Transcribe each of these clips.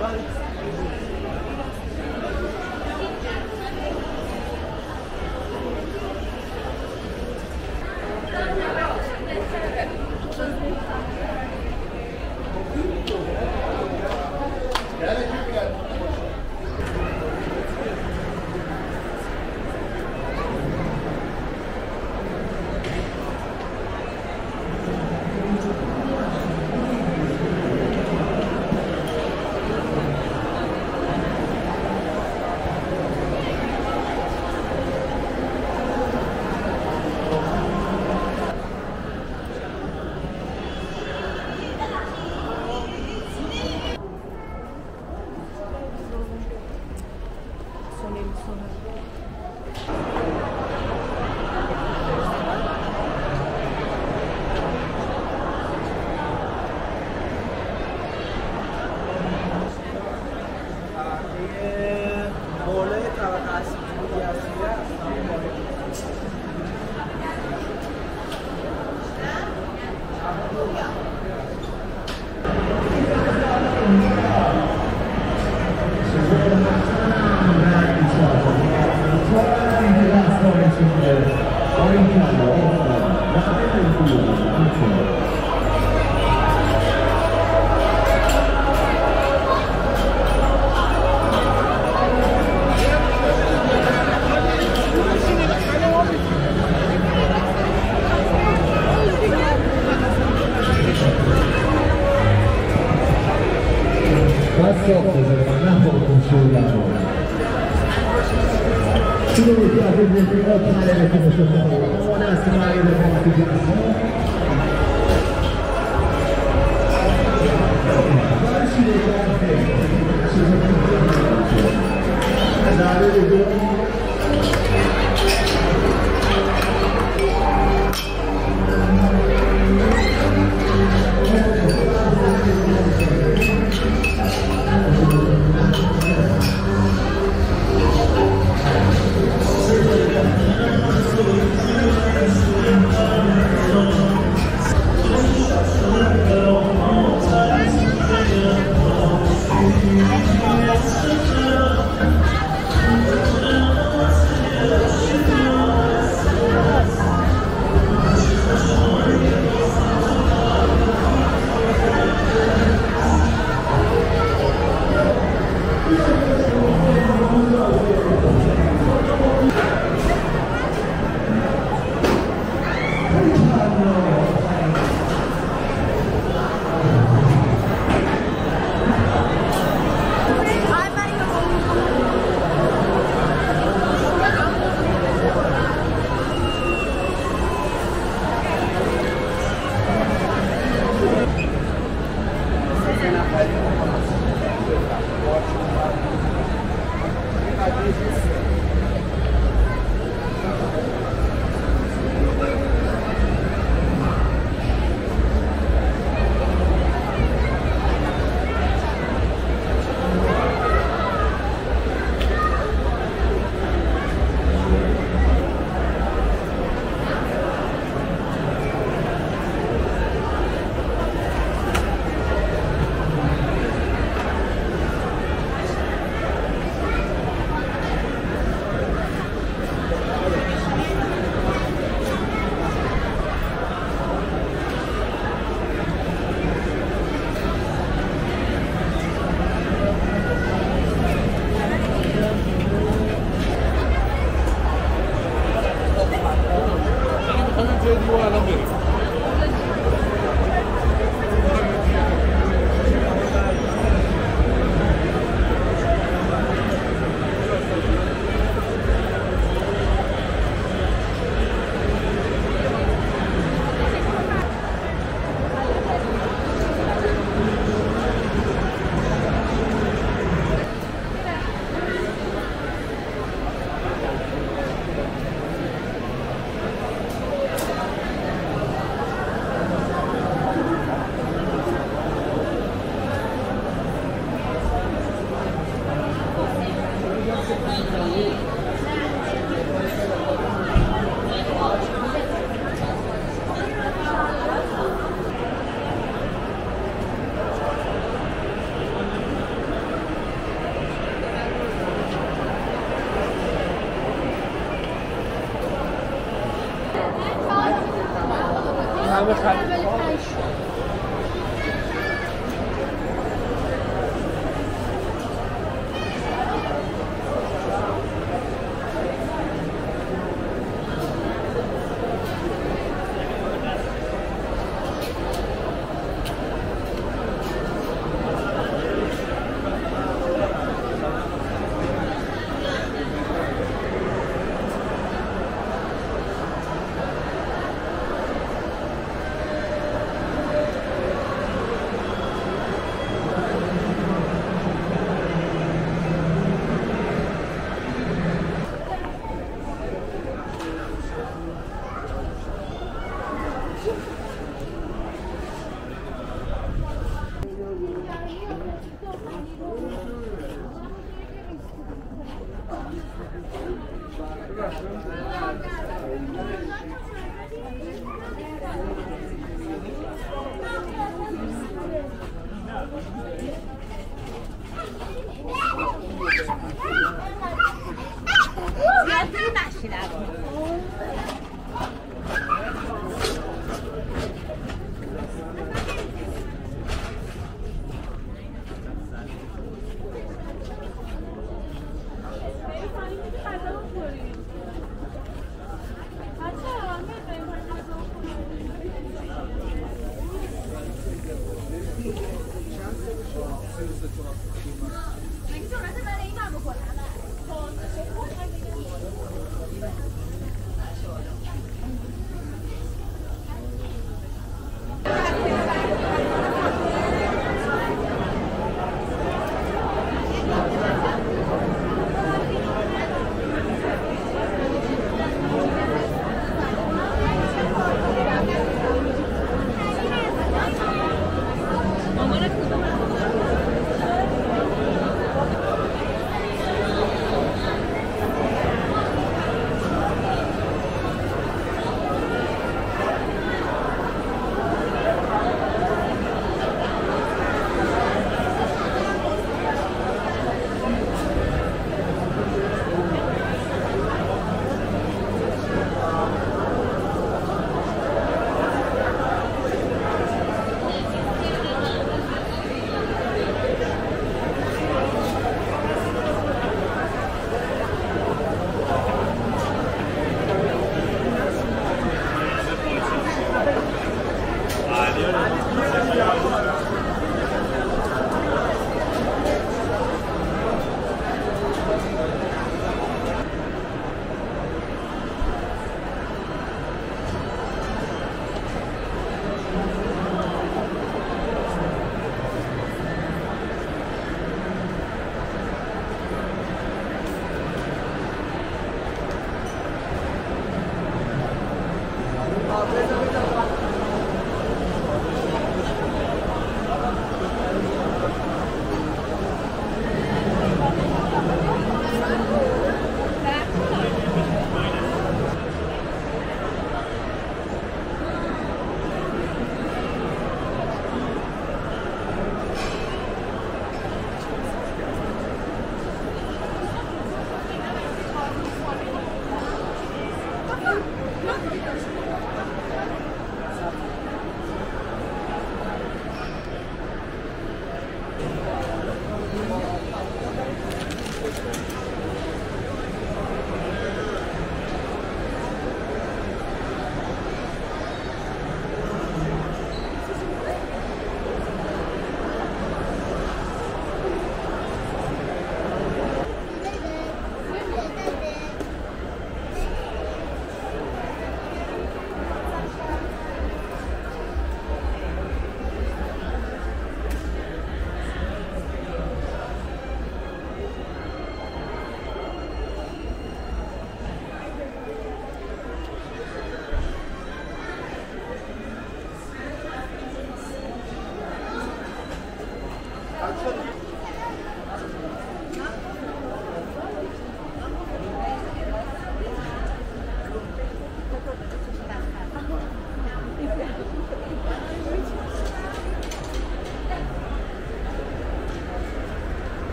Bye. I else, somebody that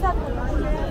Satu.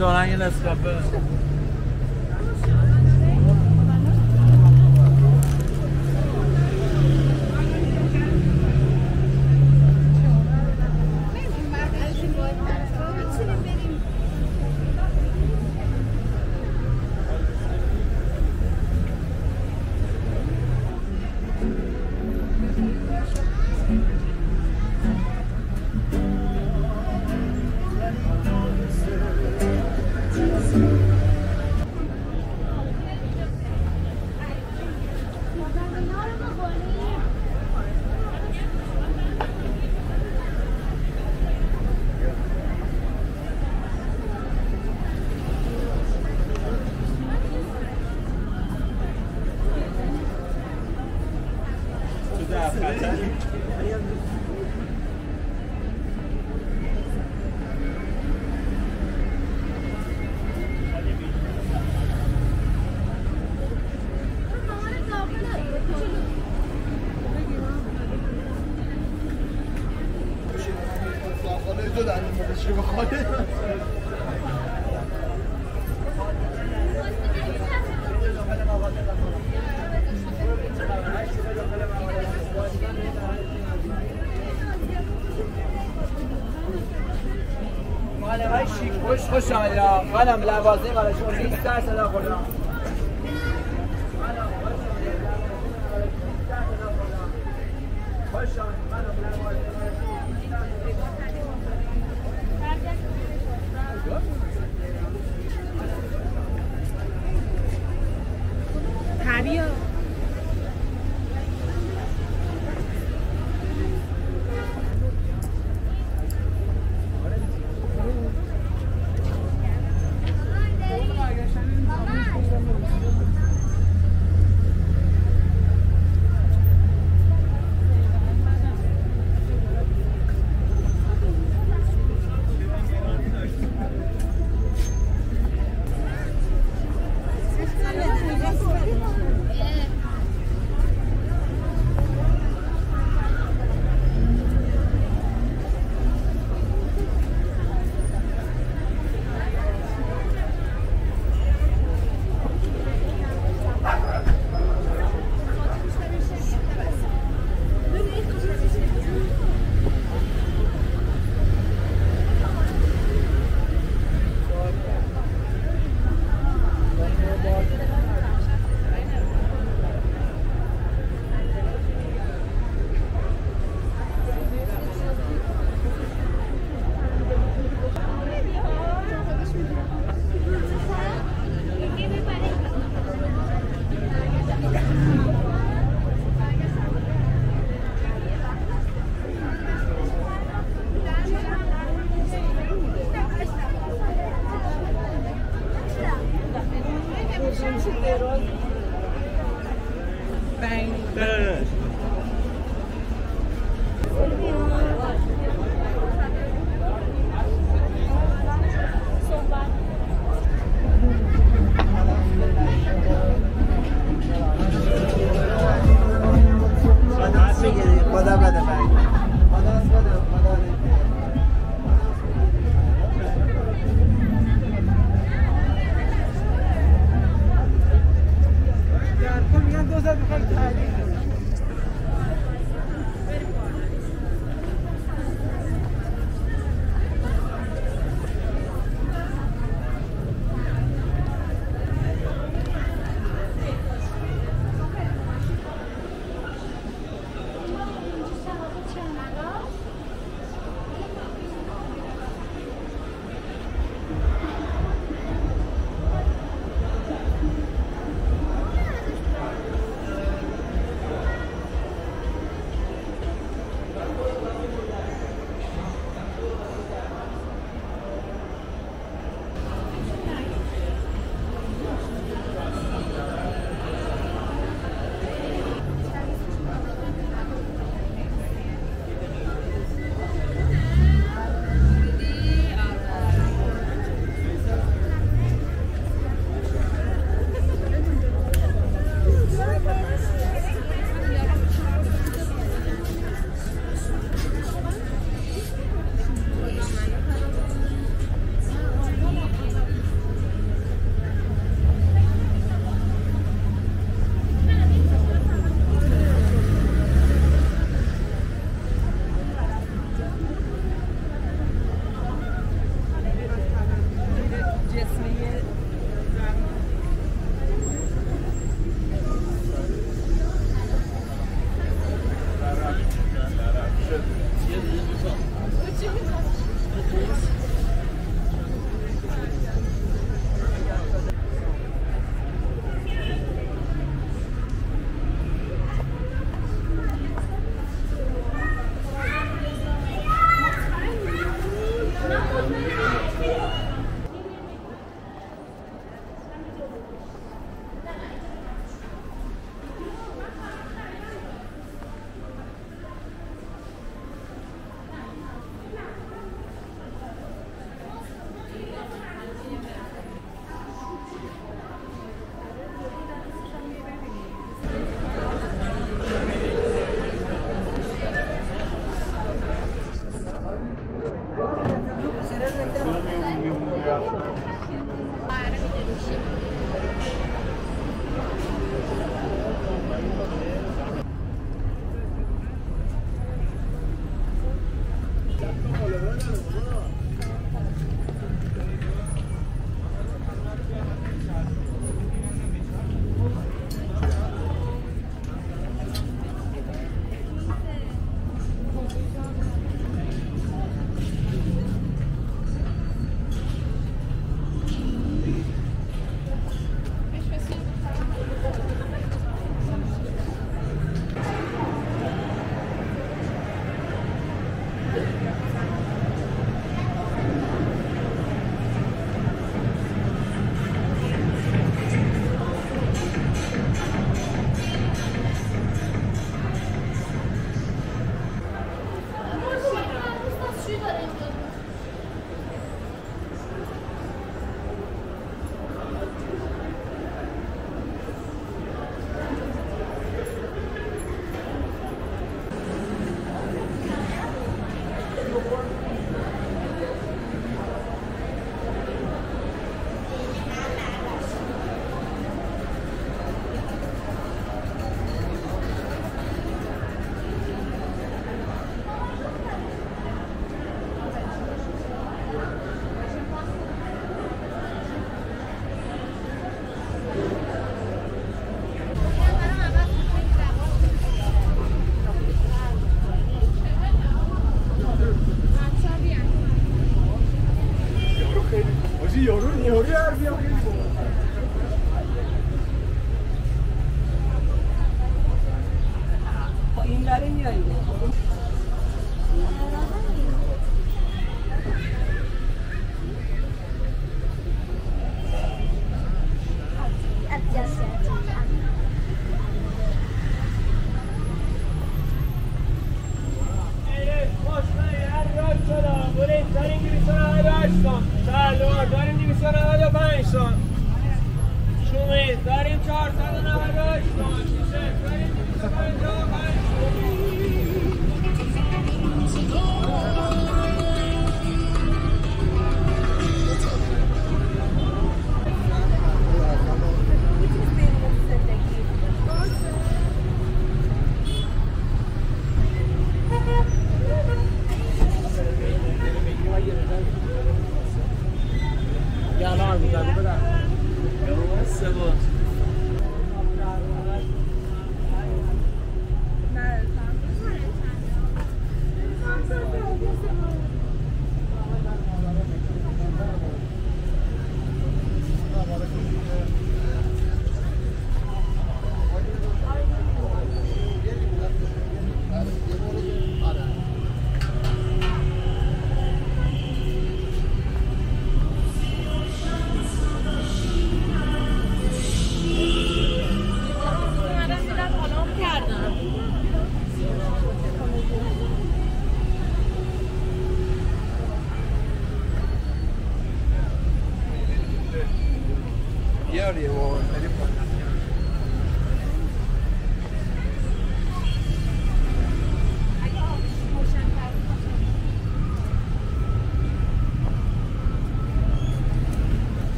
دارن یه نسکافه خانم خوش آمدید خانم لوازم برای شما 20 درصد آقا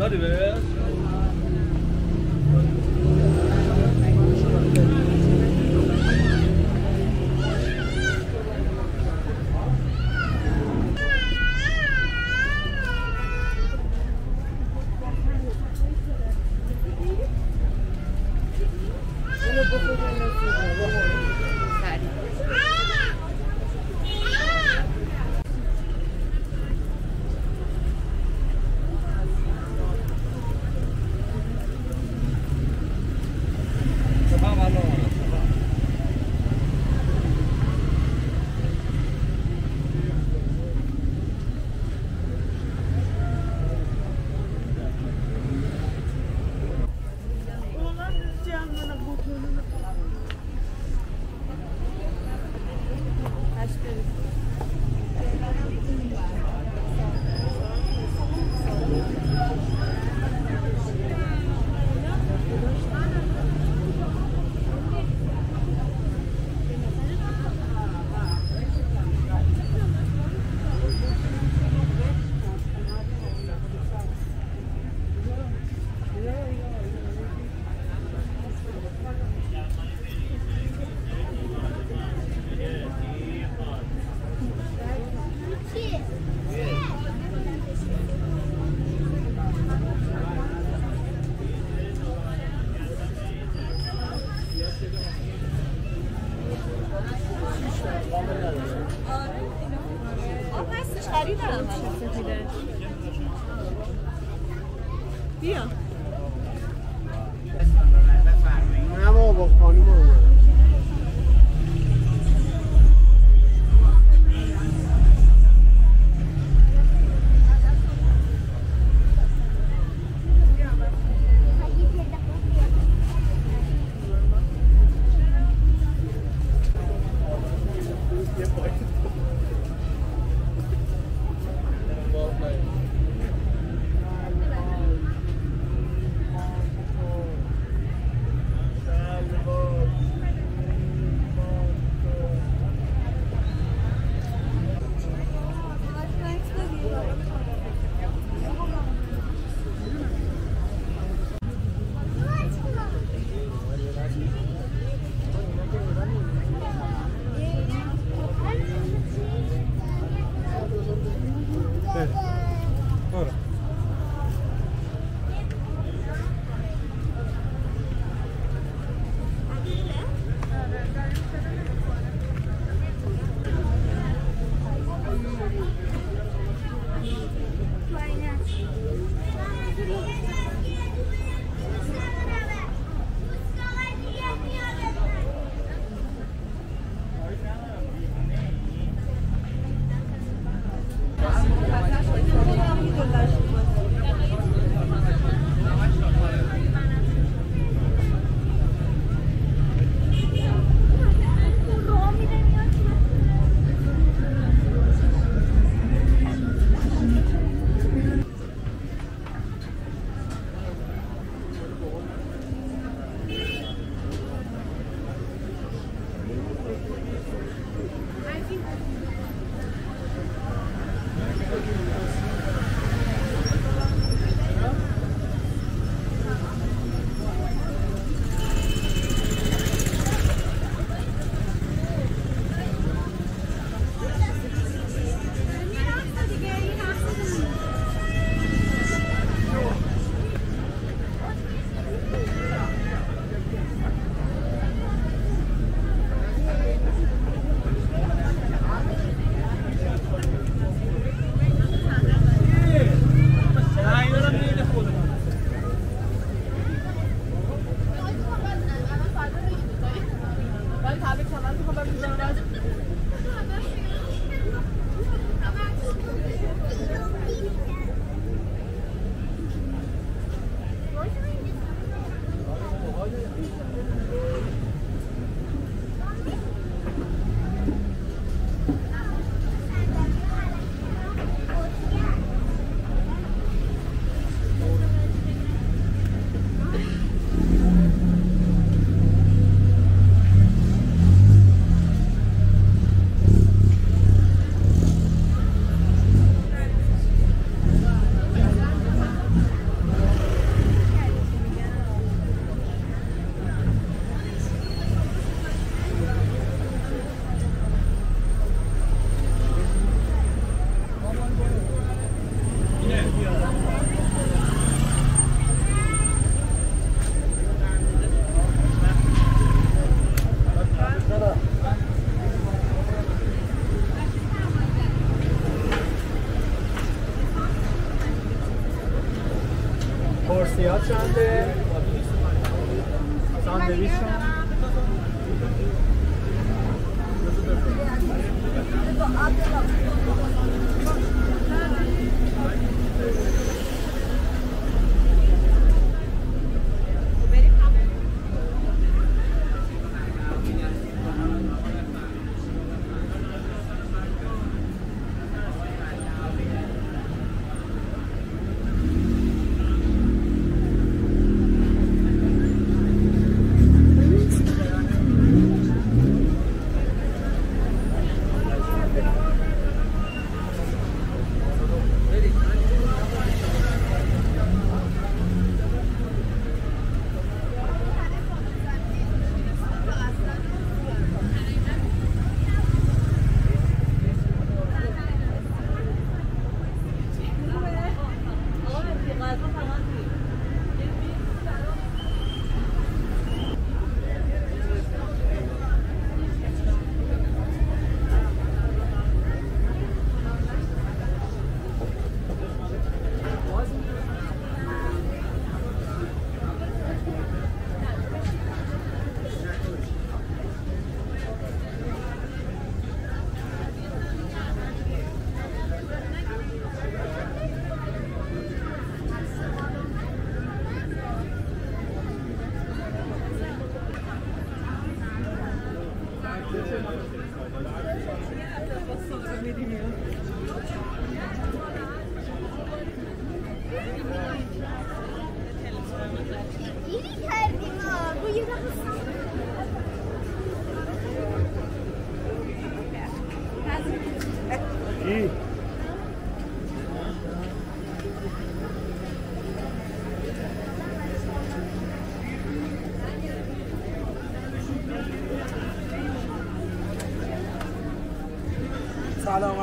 داری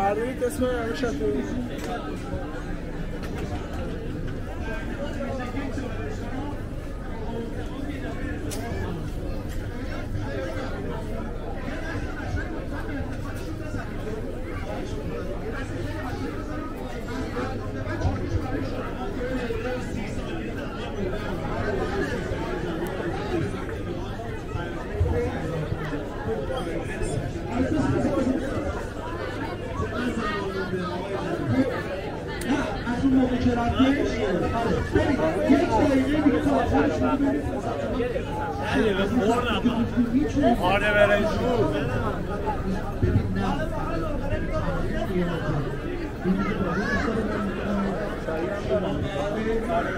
Harika söylüyor şatı.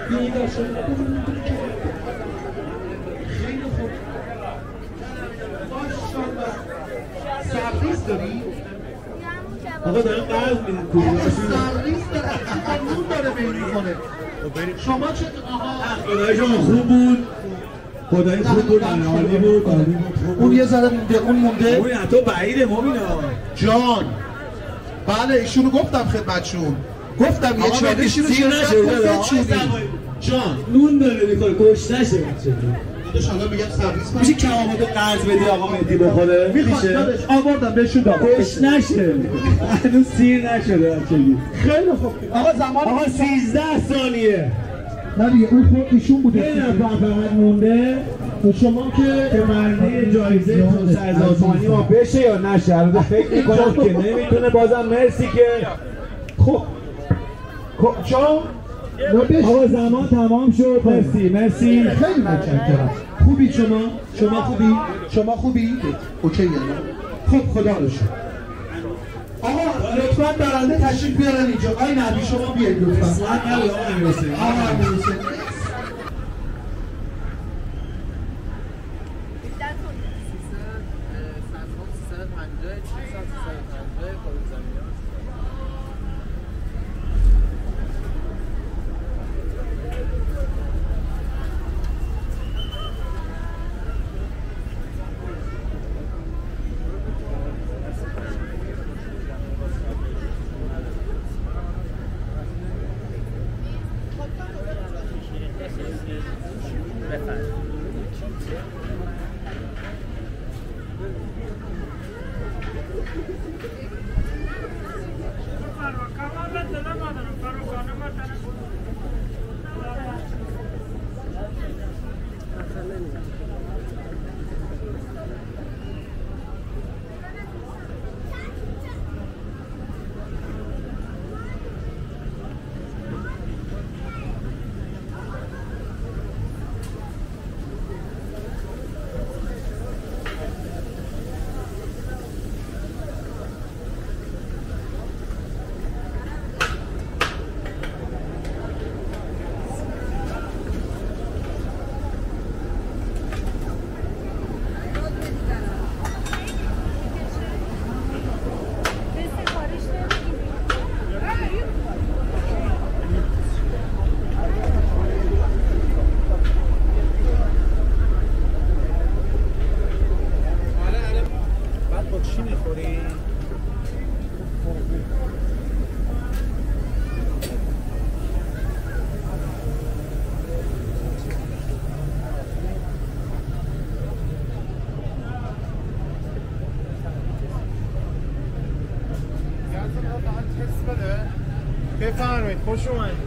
بیدار شده. خیلی خوب ماشاءالله. سرریز داری؟ آقا دارم قرض می‌دید پول سرریز داره اصلا نون داره بین می‌کنه شما چه آها خدای شما خوب بود خدای خوب بود عالی بود عالی بود اون یه ذره مونده اون مونده اون حتی بعیده مبینا جان بله ایشونو گفتم خدمتشون گفتم یه چالشی رو سیر بچونی جان. نون داره می‌خوره. کش نشه کن میشه کباباتو قرض بدی آقا مهدی بخوره؟ میشه؟ آوردم بهشون دادم. کش نشه. هنوز سیر نشده بچگی خیلی خوب. آقا زمان آقا 13 ثانیه. نه دیگه اون خود ایشون یه بوده نفر فقط مونده. شما که که معنی جایزه 500 هزار تومانی ما بشه یا نشه؟ البته فکر می‌کنم که نمی‌تونه بازم مرسی که خب. خب جان آقا زمان تمام شد. مرسی مرسی. خیلی متشکرم. خوبی شما؟ شما خوبی؟ شما خوبی؟ اوکی یعنی. خب خدا رو شکر. آقا لطفا برنده تشریف بیارن اینجا. آقای نبی شما بیاید لطفا. آقا امیرحسین. آقا Push one.